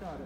ってある。